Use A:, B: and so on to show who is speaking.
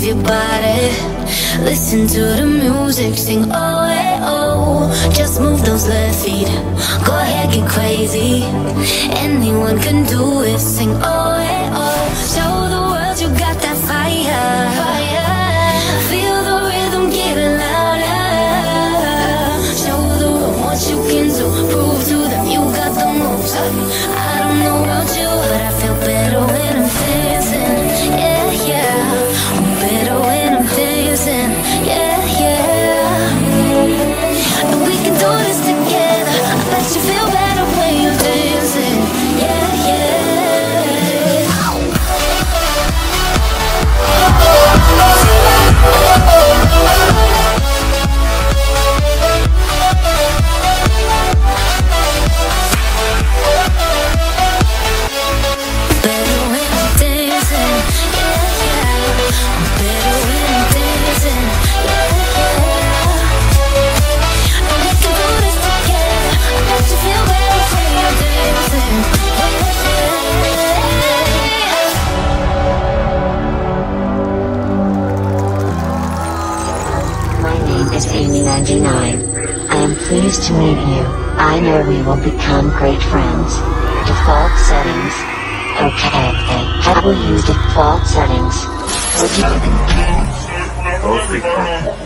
A: move your body. Listen to the music, sing oh hey oh. Just move those left feet, go ahead get crazy. Anyone can do it. 1999. I
B: am pleased to meet you. I know we will become great friends. Default settings. Okay, okay. How will use default settings? Go
A: frequent.